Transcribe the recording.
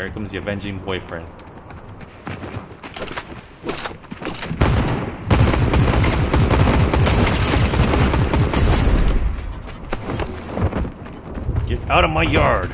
here comes the avenging boyfriend. Get out of my yard!